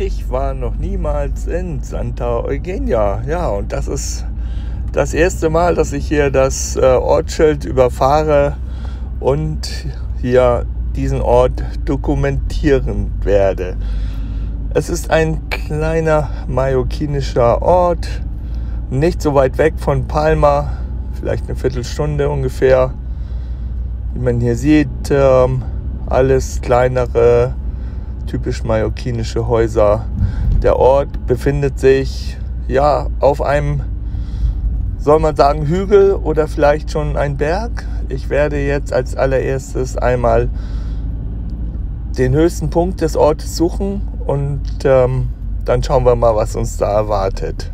Ich war noch niemals in Santa Eugenia. Ja, und das ist das erste Mal, dass ich hier das äh, Ortsschild überfahre und hier diesen Ort dokumentieren werde. Es ist ein kleiner mallorquinischer Ort, nicht so weit weg von Palma, vielleicht eine Viertelstunde ungefähr. Wie man hier sieht, ähm, alles kleinere, typisch mallorquinische Häuser. Der Ort befindet sich ja auf einem, soll man sagen, Hügel oder vielleicht schon ein Berg. Ich werde jetzt als allererstes einmal den höchsten Punkt des Ortes suchen und ähm, dann schauen wir mal, was uns da erwartet.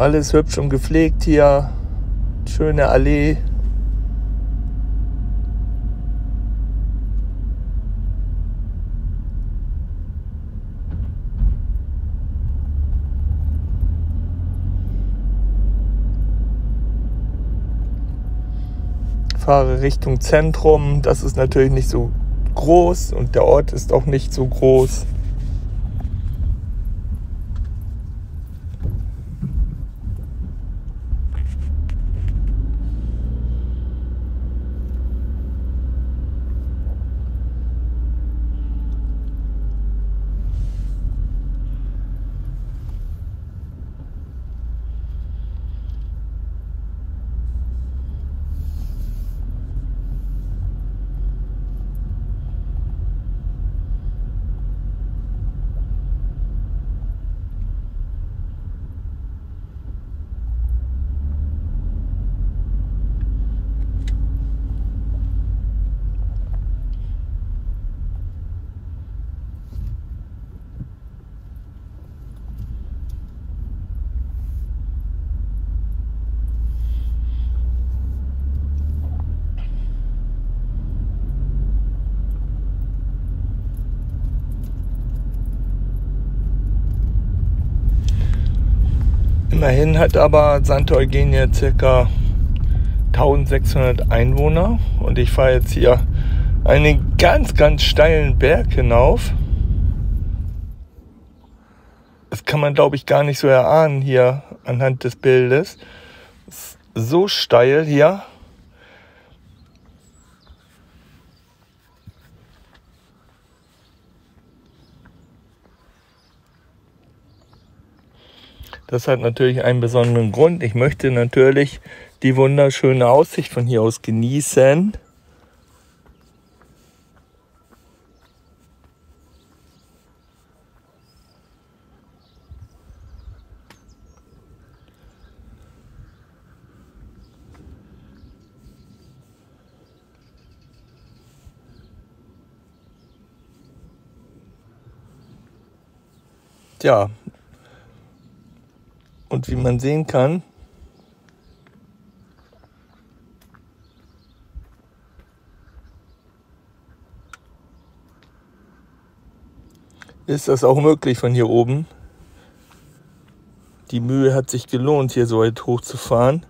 Alles hübsch und gepflegt hier. Schöne Allee. Fahre Richtung Zentrum. Das ist natürlich nicht so groß und der Ort ist auch nicht so groß. Immerhin hat aber Santa Eugenia ca. 1600 Einwohner und ich fahre jetzt hier einen ganz, ganz steilen Berg hinauf. Das kann man, glaube ich, gar nicht so erahnen hier anhand des Bildes. So steil hier. Das hat natürlich einen besonderen Grund. Ich möchte natürlich die wunderschöne Aussicht von hier aus genießen. Tja, und wie man sehen kann, ist das auch möglich von hier oben. Die Mühe hat sich gelohnt, hier so weit hoch zu fahren.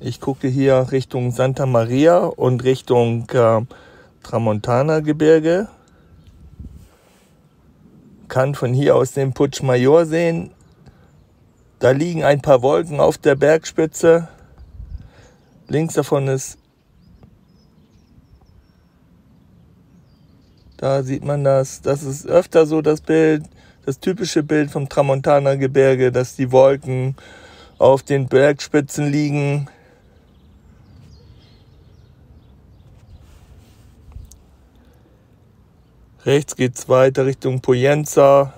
Ich gucke hier Richtung Santa Maria und Richtung äh, Tramontana Gebirge. Kann von hier aus den Putsch Major sehen. Da liegen ein paar Wolken auf der Bergspitze. Links davon ist, da sieht man das. Das ist öfter so das Bild, das typische Bild vom Tramontana Gebirge, dass die Wolken auf den Bergspitzen liegen. Rechts geht es weiter Richtung Poyenza.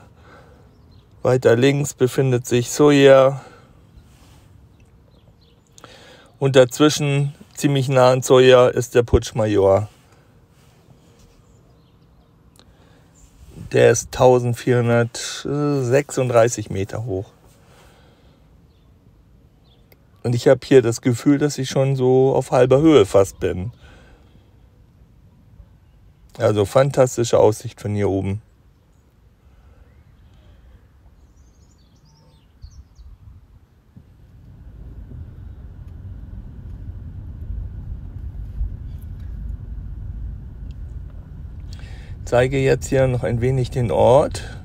Weiter links befindet sich Soja. Und dazwischen, ziemlich nah an Soja, ist der Putschmajor. Der ist 1436 Meter hoch. Und ich habe hier das Gefühl, dass ich schon so auf halber Höhe fast bin. Also fantastische Aussicht von hier oben. Zeige jetzt hier noch ein wenig den Ort.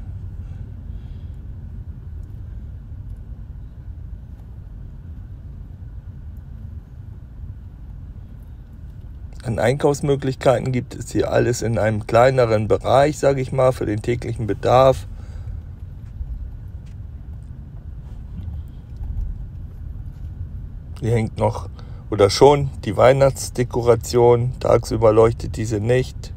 An Einkaufsmöglichkeiten gibt es hier alles in einem kleineren Bereich, sage ich mal, für den täglichen Bedarf. Hier hängt noch oder schon die Weihnachtsdekoration. Tagsüber leuchtet diese nicht.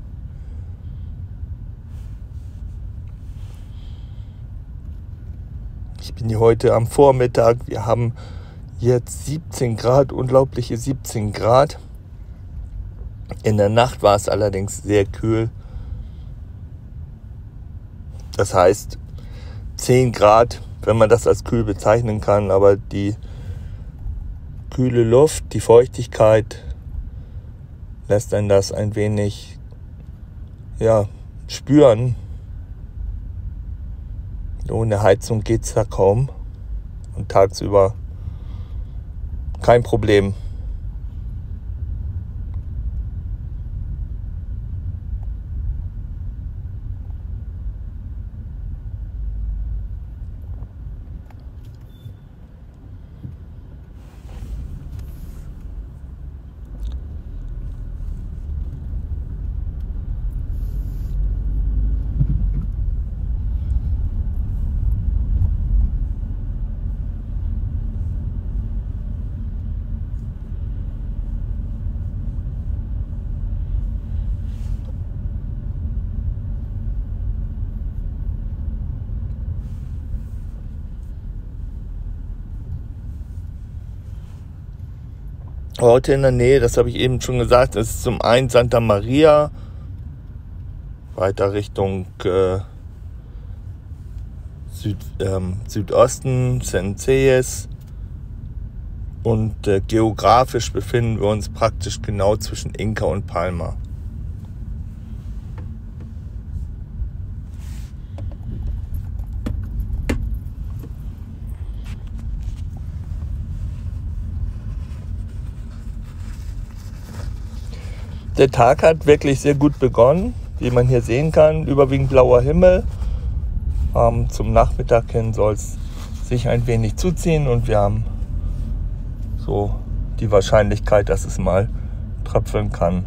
Ich bin hier heute am Vormittag. Wir haben jetzt 17 Grad, unglaubliche 17 Grad. In der Nacht war es allerdings sehr kühl. Das heißt 10 Grad, wenn man das als kühl bezeichnen kann, aber die kühle Luft, die Feuchtigkeit lässt einen das ein wenig ja, spüren. Ohne Heizung geht es da kaum und tagsüber kein Problem. Orte in der Nähe, das habe ich eben schon gesagt, das ist zum einen Santa Maria, weiter Richtung äh, Süd, ähm, Südosten, Sensees und äh, geografisch befinden wir uns praktisch genau zwischen Inka und Palma. Der Tag hat wirklich sehr gut begonnen, wie man hier sehen kann. Überwiegend blauer Himmel. Ähm, zum Nachmittag hin soll es sich ein wenig zuziehen und wir haben so die Wahrscheinlichkeit, dass es mal tröpfeln kann.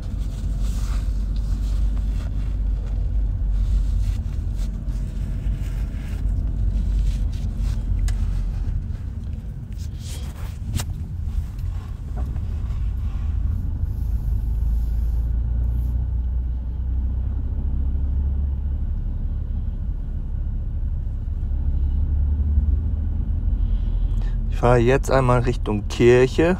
Fahre jetzt einmal Richtung Kirche.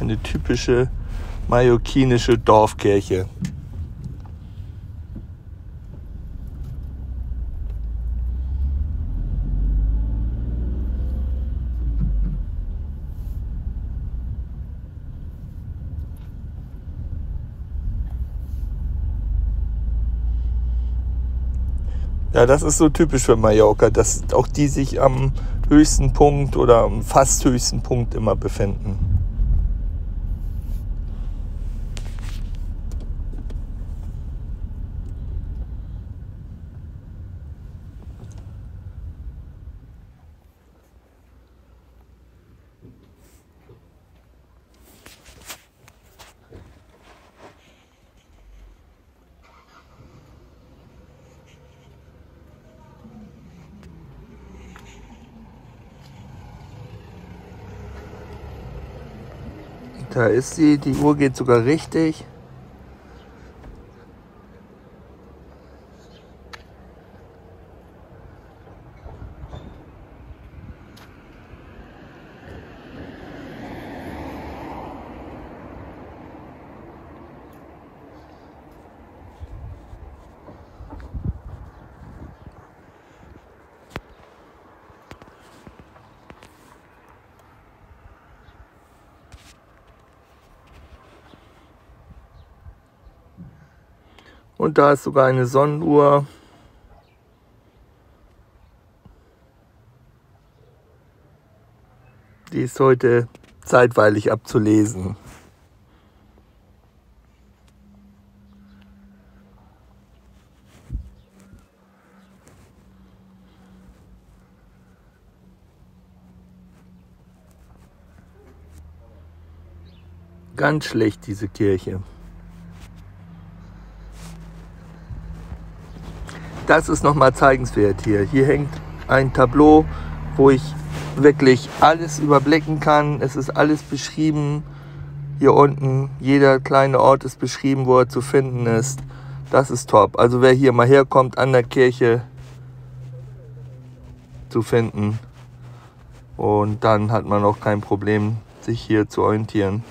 Eine typische mallorquinische Dorfkirche. Ja, das ist so typisch für Mallorca, dass auch die sich am höchsten Punkt oder am fast höchsten Punkt immer befinden. Da ist sie, die Uhr geht sogar richtig. Und da ist sogar eine Sonnenuhr. Die ist heute zeitweilig abzulesen. Ganz schlecht diese Kirche. Das ist nochmal zeigenswert hier. Hier hängt ein Tableau, wo ich wirklich alles überblicken kann. Es ist alles beschrieben. Hier unten, jeder kleine Ort ist beschrieben, wo er zu finden ist. Das ist top. Also wer hier mal herkommt, an der Kirche zu finden. Und dann hat man auch kein Problem, sich hier zu orientieren.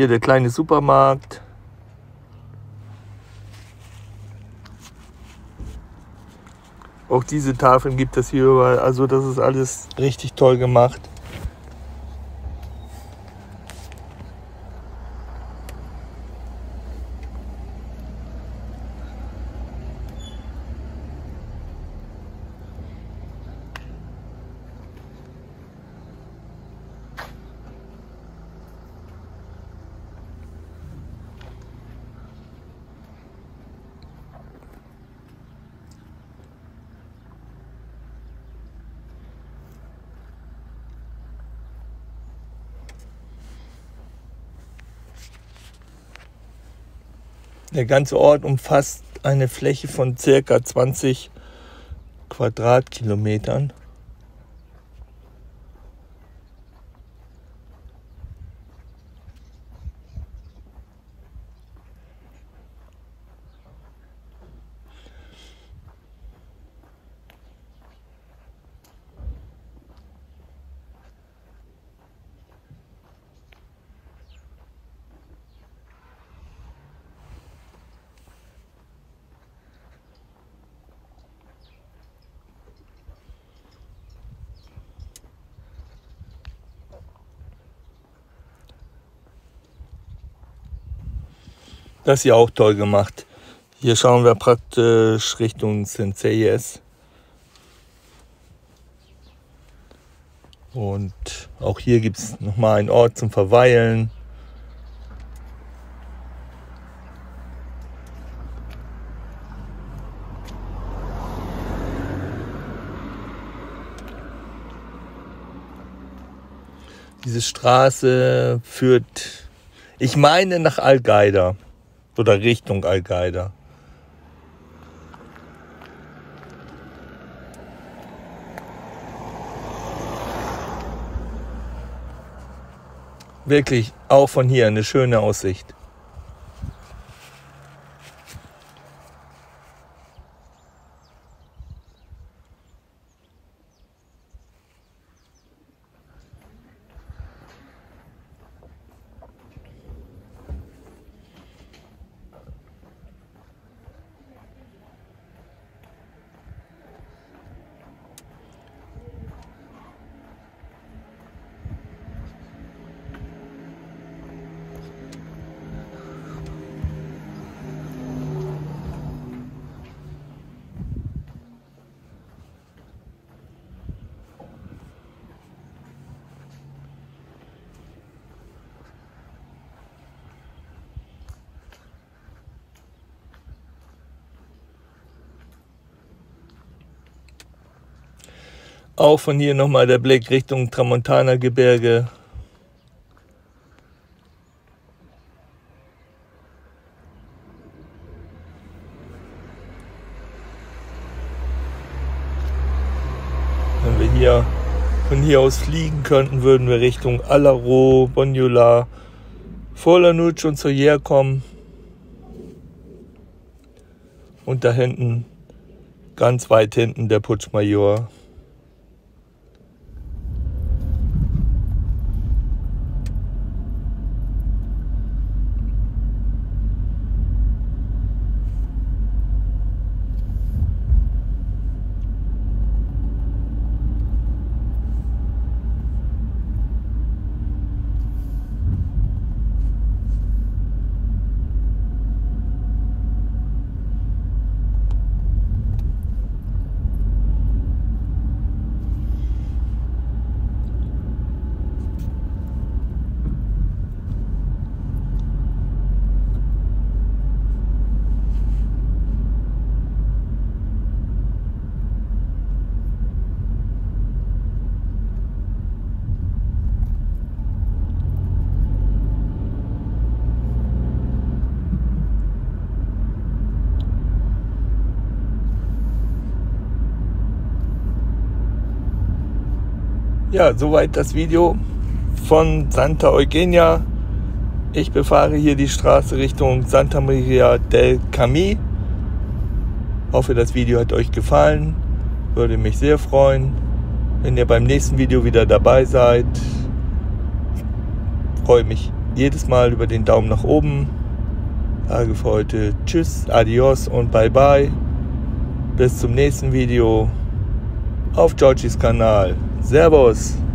Hier der kleine Supermarkt. Auch diese Tafeln gibt es hier überall. Also das ist alles richtig toll gemacht. Der ganze Ort umfasst eine Fläche von circa 20 Quadratkilometern. Das hier auch toll gemacht. Hier schauen wir praktisch Richtung Sensei's. Und auch hier gibt es nochmal einen Ort zum Verweilen. Diese Straße führt, ich meine, nach Al-Qaida oder Richtung Al-Qaida. Wirklich auch von hier eine schöne Aussicht. Auch von hier nochmal der Blick Richtung Tramontana Gebirge. Wenn wir hier von hier aus fliegen könnten, würden wir Richtung Alaro, Bonjola, Forlanuc und Soyer kommen. Und da hinten, ganz weit hinten, der Putschmajor. Ja, soweit das Video von Santa Eugenia. Ich befahre hier die Straße Richtung Santa Maria del Cami. Hoffe, das Video hat euch gefallen. Würde mich sehr freuen, wenn ihr beim nächsten Video wieder dabei seid. Freue mich jedes Mal über den Daumen nach oben. Sage für heute Tschüss, Adios und Bye Bye. Bis zum nächsten Video auf Georgies Kanal. Servus!